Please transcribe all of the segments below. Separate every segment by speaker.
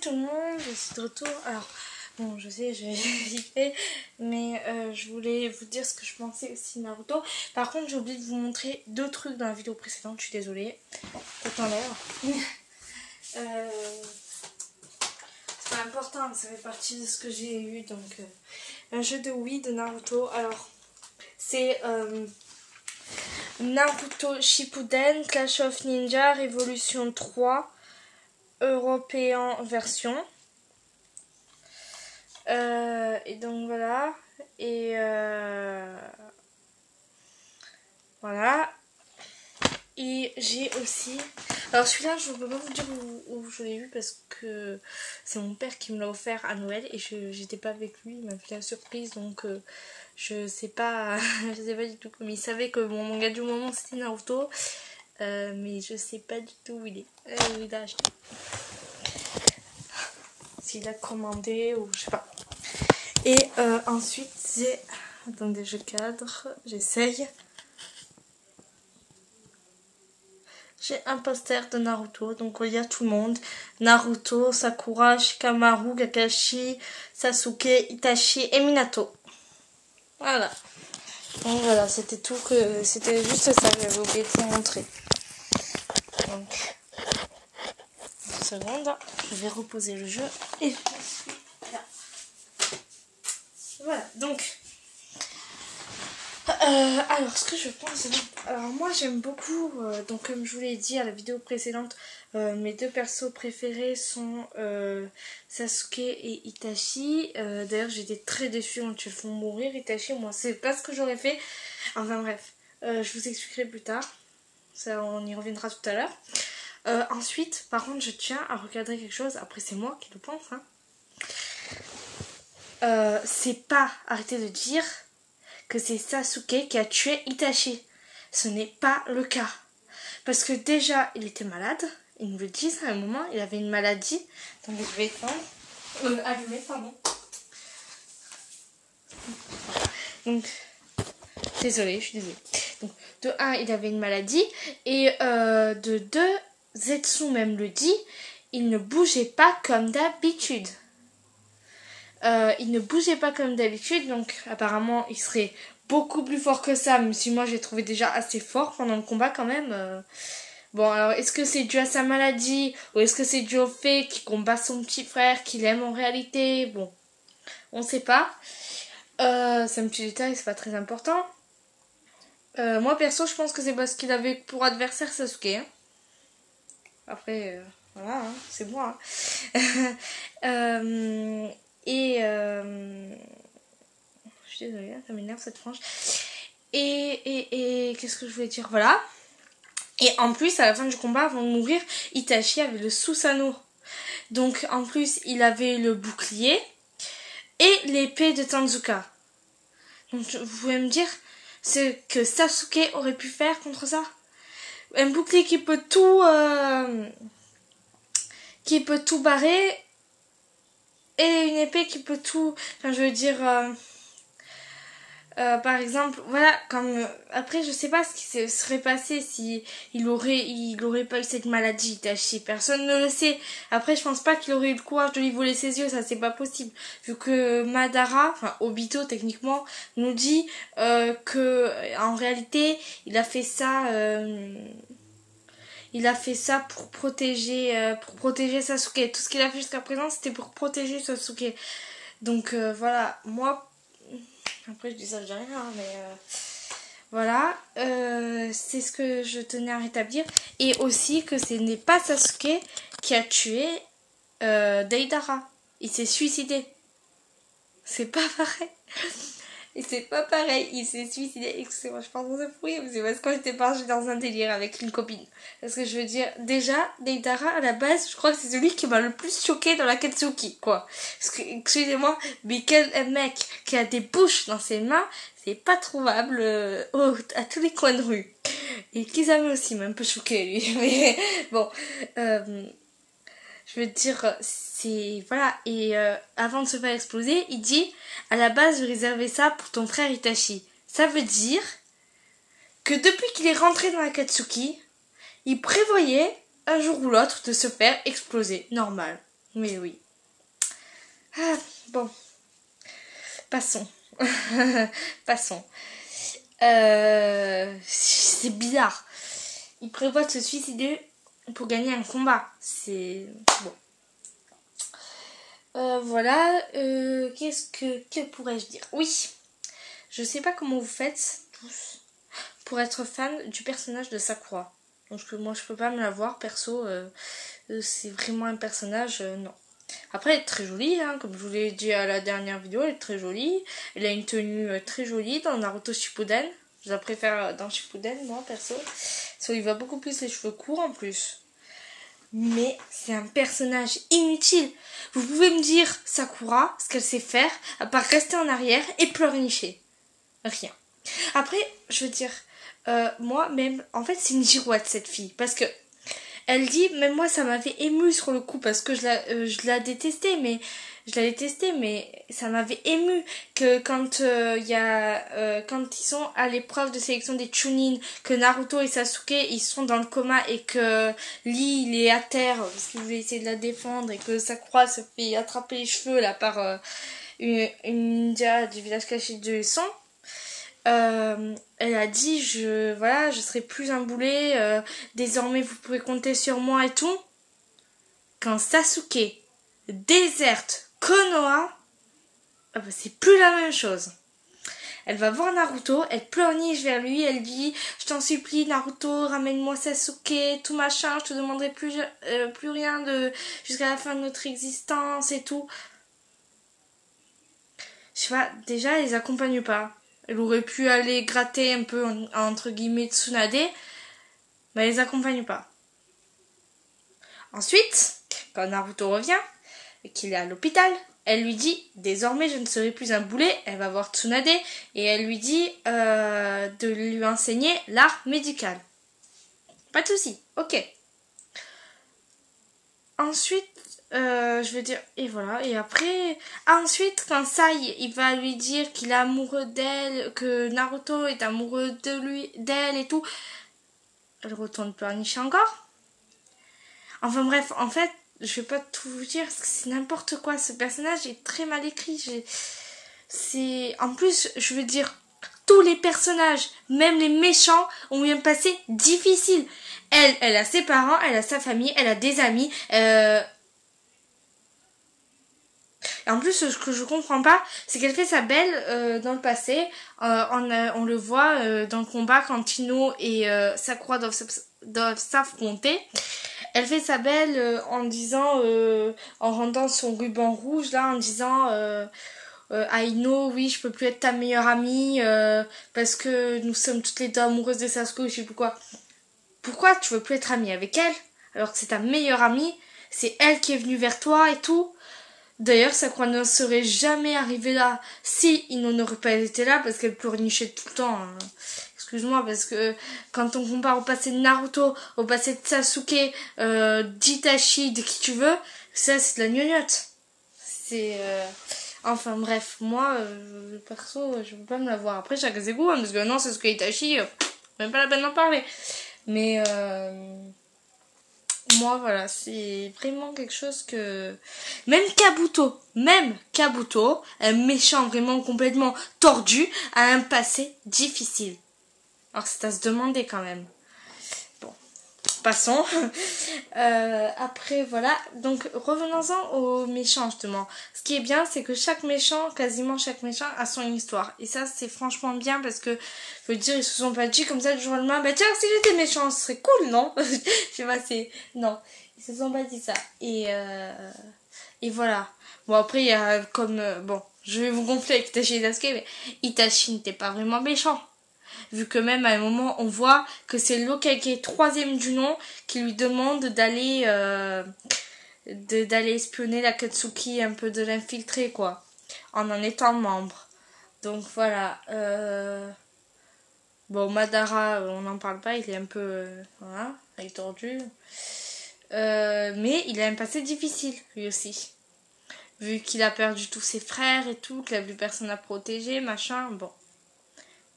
Speaker 1: tout le monde, je suis de retour. Alors, bon, je sais, j'ai fait, mais euh, je voulais vous dire ce que je pensais aussi Naruto. Par contre, j'ai oublié de vous montrer deux trucs dans la vidéo précédente, je suis désolée. L'air. euh, c'est important, ça fait partie de ce que j'ai eu. Donc, euh, un jeu de Wii de Naruto. Alors, c'est Naruto Shippuden, Clash of Ninja, Révolution 3 européen version. Euh, et donc voilà. Et euh, voilà. Et j'ai aussi. Alors celui-là, je ne peux pas vous dire où, je l'ai eu parce que c'est mon père qui me l'a offert à Noël et je j'étais pas avec lui. Il m'a fait la surprise donc euh, je sais pas, je sais pas du tout. Comme il savait que mon manga du moment c'était Naruto. Euh, mais je sais pas du tout où il est. Euh, il a acheté. S'il a commandé ou je sais pas. Et euh, ensuite, j'ai. Attendez, je cadre. J'essaye. J'ai un poster de Naruto, donc il y a tout le monde. Naruto, Sakura, Shikamaru, Kakashi, Sasuke, Itachi et Minato. Voilà. Donc voilà, c'était tout que c'était juste ça que j'avais oublié de vous montrer. Donc, une seconde, je vais reposer le jeu et Voilà, donc. Euh, alors, ce que je pense. Alors, moi, j'aime beaucoup. Euh, donc, comme je vous l'ai dit à la vidéo précédente, euh, mes deux persos préférés sont Sasuke et Itachi. D'ailleurs, j'étais très déçue quand ils font mourir. Itachi, moi, c'est pas ce que j'aurais fait. Enfin, bref, je vous expliquerai plus tard. On y reviendra tout à l'heure. Euh, ensuite, par contre, je tiens à recadrer quelque chose. Après, c'est moi qui le pense. Hein. Euh, c'est pas arrêter de dire que c'est Sasuke qui a tué Itachi. Ce n'est pas le cas. Parce que déjà, il était malade. Ils nous le disent à un moment. Il avait une maladie. Donc, je vais éteindre. Euh, allumer, pardon. Donc, désolée, je suis désolée. Donc, de 1, il avait une maladie. Et euh, de 2, Zetsu même le dit, il ne bougeait pas comme d'habitude. Euh, il ne bougeait pas comme d'habitude, donc apparemment il serait beaucoup plus fort que ça, même si moi j'ai trouvé déjà assez fort pendant le combat quand même. Euh. Bon, alors est-ce que c'est dû à sa maladie ou est-ce que c'est dû au fait qu'il combat son petit frère, qu'il aime en réalité? Bon, on sait pas. Euh, c'est un petit détail, c'est pas très important. Euh, moi perso, je pense que c'est parce qu'il avait pour adversaire Sasuke. Hein. Après, euh, voilà, hein, c'est moi. Hein. Euh, et je suis désolée, ça m'énerve cette frange. Et, et, et qu'est-ce que je voulais dire? Voilà. Et en plus, à la fin du combat, avant de mourir, Itachi avait le Susanoo. Donc en plus, il avait le bouclier et l'épée de Tanzuka. Donc vous pouvez me dire, ce que Sasuke aurait pu faire contre ça. Un bouclier qui peut tout, euh, qui peut tout barrer et une épée qui peut tout, enfin je veux dire, euh, euh, par exemple, voilà, comme euh, après je sais pas ce qui se serait passé si il aurait il pas eu cette maladie Itachi, personne ne le sait. Après je pense pas qu'il aurait eu le courage de lui voler ses yeux, ça c'est pas possible. Vu que Madara, enfin Obito techniquement, nous dit euh, que en réalité il a fait ça il a fait ça pour protéger pour protéger Sasuke. Tout ce qu'il a fait jusqu'à présent c'était pour protéger Sasuke. Donc voilà, moi après, je dis ça, je rien, hein, mais euh, voilà. Euh, c'est ce que je tenais à rétablir. Et aussi que ce n'est pas Sasuke qui a tué euh, Deidara. Il s'est suicidé. C'est pas pareil. Et c'est pas pareil, il s'est suicidé. Excusez-moi, je pense que ça mais c'est parce que j'étais partie dans un délire avec une copine. Parce que je veux dire, déjà, Deidara, à la base, je crois que c'est celui qui m'a le plus choqué dans la Katsuki, quoi. Parce que, excusez-moi, mais quel mec qui a des bouches dans ses mains, c'est pas trouvable euh, à tous les coins de rue. Et Kizame aussi m'a un peu choqué, lui. Mais bon, euh, je veux dire, c'est voilà et euh, avant de se faire exploser il dit à la base je réservais ça pour ton frère Itachi ça veut dire que depuis qu'il est rentré dans la Katsuki il prévoyait un jour ou l'autre de se faire exploser normal Oui, oui. Ah, bon. Passons. Passons. Euh, c'est bizarre. Il prévoit de se suicider pour gagner un combat. C'est bon. Euh, voilà. Euh, qu'est-ce que que pourrais-je dire? Oui. Je sais pas comment vous faites tous pour être fan du personnage de Sakura. Donc moi je peux pas me la voir perso. c'est vraiment un personnage non. Après, elle est très jolie, hein, comme je vous l'ai dit à la dernière vidéo, elle est très jolie. Elle a une tenue euh, très jolie dans Naruto Shippuden. Je la préfère euh, dans Shippuden, moi, perso. Ça lui va beaucoup plus les cheveux courts, en plus. Mais c'est un personnage inutile. Vous pouvez me dire, Sakura, ce qu'elle sait faire, à part rester en arrière et pleurnicher. Rien. Après, je veux dire, euh, moi, même, en fait, c'est une girouette, cette fille. Parce que elle dit, même moi ça m'avait ému sur le coup parce que je la, euh, je la détestais, mais je la détestais, mais ça m'avait ému que quand euh, y a, euh, ils sont à l'épreuve de sélection des Chunin, que Naruto et Sasuke ils sont dans le coma et que Lee il est à terre parce qu'il veut essayer de la défendre et que Sakura se fait attraper les cheveux là par une, une ninja du village caché de sang. Euh, elle a dit je voilà je serai plus un boulet euh, désormais vous pouvez compter sur moi et tout. Quand Sasuke déserte Konoha ah bah, c'est plus la même chose elle va voir Naruto, elle pleurniche vers lui, elle dit Je t'en supplie Naruto, ramène-moi Sasuke, tout machin, je te demanderai plus, euh, rien de jusqu'à la fin de notre existence et tout. Je sais déjà elle les accompagne pas. Elle aurait pu aller gratter un peu entre guillemets Tsunade, mais elle les accompagne pas. Ensuite, quand Naruto revient qu'il est à l'hôpital, elle lui dit désormais je ne serai plus un boulet. Elle va voir Tsunade et elle lui dit euh, de lui enseigner l'art médical. Pas de souci, ok. Ensuite, euh, je veux dire, et voilà, et après, ensuite, quand Sai, il va lui dire qu'il est amoureux d'elle, que Naruto est amoureux de lui, d'elle et tout, elle retourne pleurnicher encore. Enfin bref, en fait, je vais pas tout vous dire, parce que c'est n'importe quoi, ce personnage est très mal écrit, c'est, en plus, je veux dire, tous les personnages, même les méchants, ont eu un passé difficile. Elle, elle a ses parents, elle a sa famille, elle a des amis, euh, en plus, ce que je comprends pas, c'est qu'elle fait sa belle euh, dans le passé. Euh, on, on, le voit euh, dans le combat quand Tino et Sakura doivent s'affronter. Elle fait sa belle en disant, en rendant son ruban rouge là, en disant Aino, oui, je peux plus être ta meilleure amie parce que nous sommes toutes les deux amoureuses de Sasuke, je sais plus quoi. Pourquoi tu veux plus être amie avec elle alors que c'est ta meilleure amie? C'est elle qui est venue vers toi et tout. D'ailleurs, Sakura ne serait jamais arrivé là si il n'en pas été là parce qu'elle pleurnichait tout le temps. Hein. Excuse-moi parce que quand on compare au passé de Naruto, au passé de Sasuke, euh, d'Itachi, de qui tu veux, ça c'est de la gnognotte. C'est euh... enfin bref, moi euh, perso, je veux pas me la voir. Après chaque ses goûts, hein, parce que non, Sasuke Itachi, euh, même pas la peine d'en parler. Mais moi voilà c'est vraiment quelque chose que même Kabuto même Kabuto un méchant vraiment complètement tordu a un passé difficile alors c'est à se demander quand même passons. Euh, après, voilà. Donc, revenons-en aux méchants, justement. Ce qui est bien, c'est que chaque méchant, quasiment chaque méchant, a son histoire. Et ça, c'est franchement bien parce que, je veux dire, ils se sont pas dit comme ça du jour au lendemain, bah tiens, si j'étais méchant, ce serait cool, non? Je sais pas, c'est... Non, ils se sont pas dit ça. Et, euh... voilà. Bon, après, il y a comme... Euh, bon, je vais vous gonfler avec Itachi et Sasuke, mais Itachi n'était pas vraiment méchant vu que même à un moment on voit que c'est Lokage troisième du nom qui lui demande d'aller euh, d'aller espionner la Katsuki un peu de l'infiltrer quoi en en étant membre. Donc voilà euh... bon Madara on n'en parle pas il est un peu euh, voilà il est tordu. Euh, mais il a un passé difficile lui aussi. Vu qu'il a perdu tous ses frères et tout qu'il a plus personne à protéger machin bon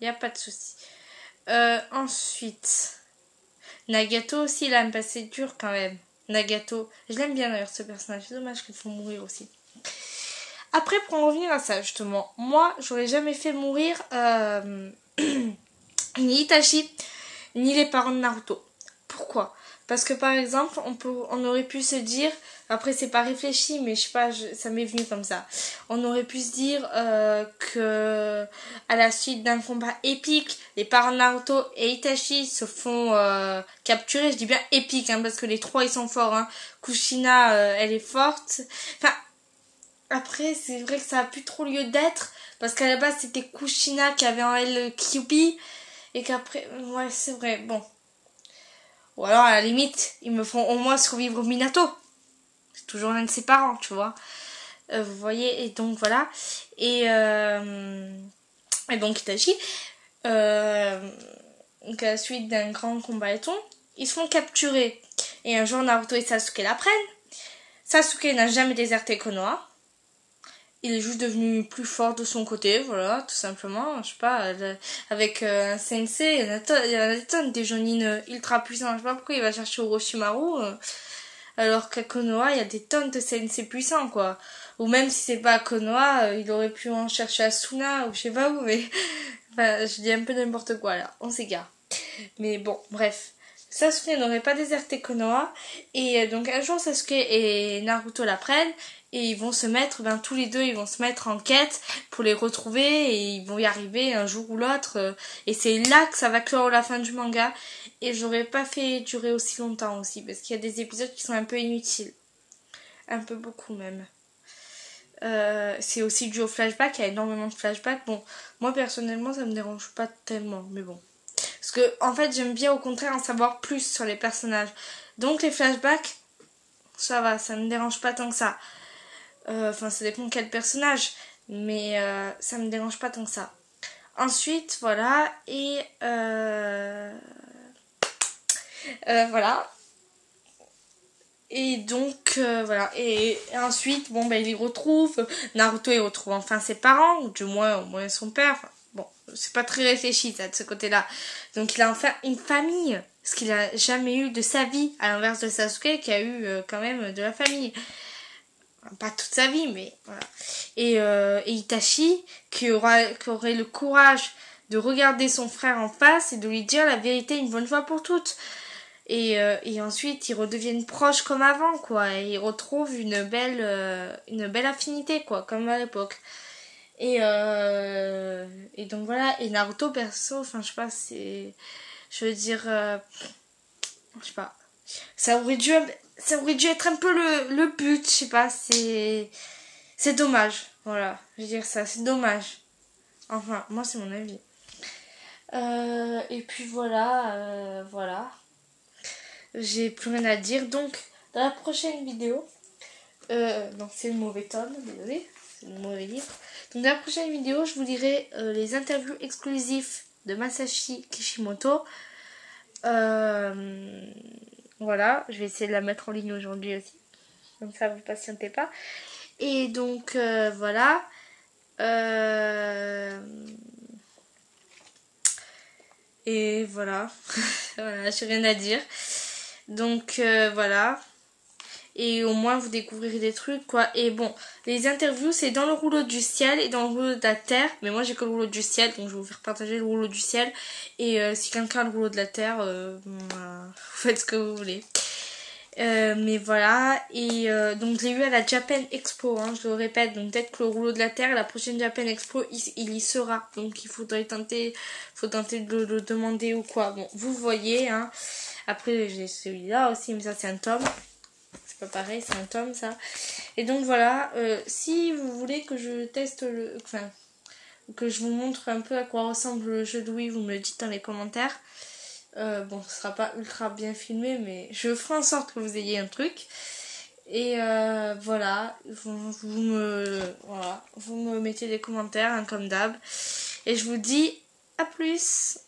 Speaker 1: il a pas de souci. Euh, ensuite, Nagato aussi, il a un passé dur quand même. Nagato. Je l'aime bien d'ailleurs ce personnage. C'est dommage qu'il faut mourir aussi. Après, pour en revenir à ça, justement, moi, j'aurais jamais fait mourir euh, ni Itachi, ni les parents de Naruto. Pourquoi? Parce que par exemple, on aurait pu se dire, après c'est pas réfléchi, mais je sais pas, ça m'est venu comme ça. On aurait pu se dire euh, que à la suite d'un combat épique, les parents Naruto et Itachi se font euh, capturer. Je dis bien épique, hein, parce que les trois ils sont forts. Hein. Kushina, euh, elle est forte. Enfin, après c'est vrai que ça a plus trop lieu d'être, parce qu'à la base c'était Kushina qui avait en elle le Kyubi, et qu'après, ouais c'est vrai, bon. Ou alors, à la limite, ils me font au moins survivre Minato. Toujours l'un de ses parents, tu vois. Euh, vous voyez, et donc voilà. Et, euh, et donc Itachi, euh, à la suite d'un grand combat et ils se font capturer. Et un jour, Naruto et Sasuke l'apprennent. Sasuke n'a jamais déserté Konoha il est juste devenu plus fort de son côté, voilà, tout simplement. Je sais pas, avec euh, un sensei, il y en a des tonnes des jonines ultra puissants. Je sais pas pourquoi il va chercher Orochimaru, euh, alors qu'à Konoha, il y a des tonnes de sensei puissants, quoi. Ou même si c'est pas à Konoha, euh, il aurait pu en chercher à Suna, ou je sais pas où, mais... enfin, je dis un peu n'importe quoi, là. On s'égare. Mais bon, bref. Sasuke n'aurait pas déserté Konoha, et donc un jour Sasuke et Naruto l'apprennent, et ils vont se mettre, ben tous les deux, ils vont se mettre en quête pour les retrouver et ils vont y arriver un jour ou l'autre. Euh, et c'est là que ça va clore la fin du manga. Et j'aurais pas fait durer aussi longtemps aussi parce qu'il y a des épisodes qui sont un peu inutiles, un peu beaucoup même. Euh, c'est aussi dû au flashback, il y a énormément de flashbacks. Bon, moi personnellement ça me dérange pas tellement, mais bon. Parce que en fait j'aime bien au contraire en savoir plus sur les personnages. Donc les flashbacks, ça va, ça me dérange pas tant que ça. Euh, enfin, ça dépend quel personnage. Mais euh, ça me dérange pas tant que ça. Ensuite, voilà. Et euh, voilà. Et donc, voilà. Et, ensuite, bon, ben, il y retrouve. Naruto, il retrouve enfin ses parents, ou du moins, au moins son père. bon, c'est pas très réfléchi, de ce côté-là. Donc, il a enfin une famille. Ce qu'il a jamais eu de sa vie, à l'inverse de Sasuke, qui a eu quand même de la famille pas toute sa vie, mais voilà. Et, euh, Itachi, qui, aura, qui aurait le courage de regarder son frère en face et de lui dire la vérité une bonne fois pour toutes. Et, euh, et ensuite, ils redeviennent proches comme avant, quoi. Et ils retrouvent une belle, euh, une belle affinité, quoi, comme à l'époque. Et, euh, et donc voilà. Et Naruto, perso, enfin, je sais pas, c'est. Je veux dire. je sais pas. Ça aurait dû ça aurait dû être un peu le, but, je sais pas, c'est dommage. Voilà, je veux dire ça, c'est dommage. Enfin, moi c'est mon avis. Euh, et puis voilà, euh, voilà. J'ai plus rien à dire. Donc, dans la prochaine vidéo, euh, non, c'est le mauvais tome, désolé, c'est le mauvais livre. Donc, dans la prochaine vidéo, je vous dirai euh, les interviews exclusives de Masashi Kishimoto. Euh, voilà, je vais essayer de la mettre en ligne aujourd'hui aussi. Donc ça, vous patientez pas. Et donc, euh, voilà. Euh... Et voilà. voilà, j'ai rien à dire. Donc, euh, voilà et au moins vous découvrirez des trucs quoi. Et bon, les interviews c'est dans le rouleau du ciel et dans le rouleau de la terre, mais moi j'ai que le rouleau du ciel donc je vais vous faire partager le rouleau du ciel et euh, si quelqu'un a le rouleau de la terre, euh, bah, vous faites ce que vous voulez. Euh, mais voilà, et donc je l'ai eu à la Japan Expo, hein, je le répète, donc peut-être que le rouleau de la Terre, la prochaine Japan Expo, il, y sera, donc il faudrait tenter, faut tenter de le, demander ou quoi. Bon, vous voyez, hein. après j'ai celui-là aussi, mais ça c'est un tome, pas pareil, c'est un tome ça. Et donc voilà, euh, si vous voulez que je teste le. Enfin, que je vous montre un peu à quoi ressemble le jeu de Wii, vous me le dites dans les commentaires. Euh, bon, ce sera pas ultra bien filmé, mais je ferai en sorte que vous ayez un truc. Et euh, voilà, vous, me, voilà, vous me mettez des commentaires, hein, comme d'hab. Et je vous dis à plus